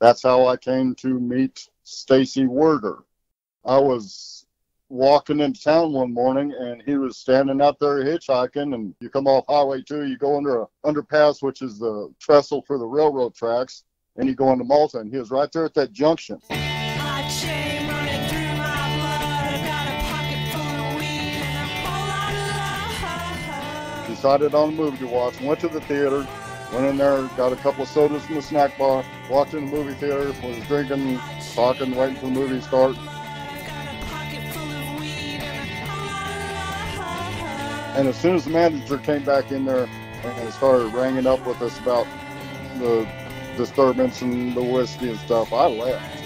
that's how I came to meet Stacey Werder. I was walking into town one morning and he was standing out there hitchhiking and you come off highway 2 you go under a underpass which is the trestle for the railroad tracks and you go into malta and he was right there at that junction decided on a movie to watch went to the theater went in there got a couple of sodas from the snack bar walked in the movie theater was drinking talking waiting for the movie to start And as soon as the manager came back in there and started ringing up with us about the disturbance and the whiskey and stuff, I left.